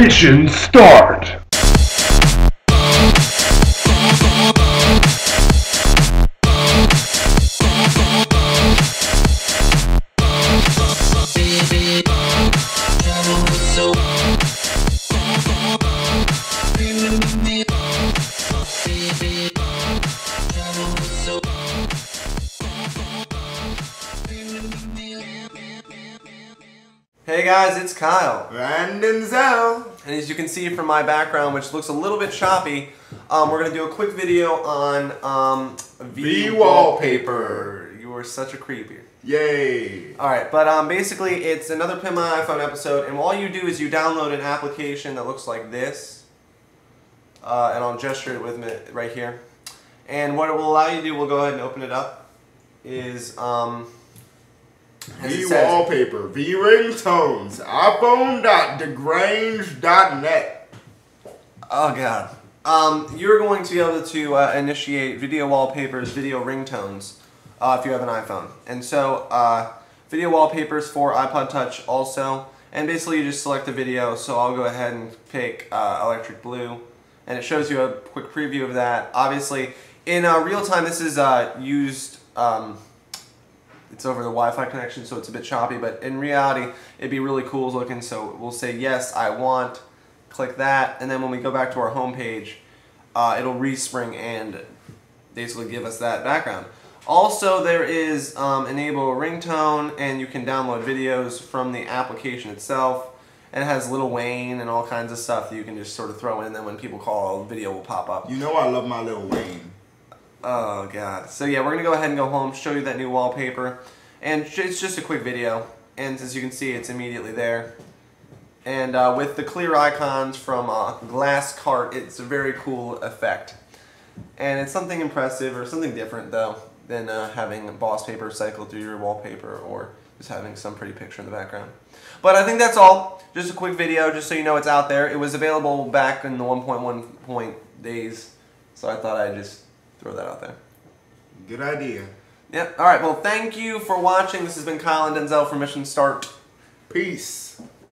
Mission start! Hey guys, it's Kyle. And Denzel. And as you can see from my background, which looks a little bit choppy, um, we're going to do a quick video on um, vWallpaper. You are such a creepy. Yay. Alright, but um, basically it's another Pimp My iPhone episode, and all you do is you download an application that looks like this. Uh, and I'll gesture it with me right here. And what it will allow you to do, we'll go ahead and open it up, is um, vWallpaper. V ringtones. iPhone.degrange.net. Oh god. Um, you're going to be able to uh, initiate video wallpapers, video ringtones, uh, if you have an iPhone. And so, uh, video wallpapers for iPod Touch also. And basically, you just select a video. So I'll go ahead and pick uh, Electric Blue, and it shows you a quick preview of that. Obviously, in uh, real time, this is uh, used. Um, it's over the Wi-Fi connection, so it's a bit choppy. But in reality, it'd be really cool looking. So we'll say yes, I want. Click that, and then when we go back to our home page, uh, it'll respring and basically give us that background. Also, there is um, enable ringtone, and you can download videos from the application itself. And it has Lil Wayne and all kinds of stuff that you can just sort of throw in, and then when people call, a video will pop up. You know I love my Lil Wayne. Oh god. So yeah, we're gonna go ahead and go home, show you that new wallpaper, and it's just a quick video. And as you can see, it's immediately there. And uh, with the clear icons from uh, Glasklart, it's a very cool effect. And it's something impressive or something different though than uh, having BossPaper cycle through your wallpaper or just having some pretty picture in the background. But I think that's all. Just a quick video, just so you know it's out there. It was available back in the 1.1 point days, so I thought I'd just throw that out there. Good idea. Yep. All right. Well, thank you for watching. This has been Kyle and Denzel from Mission Start. Peace.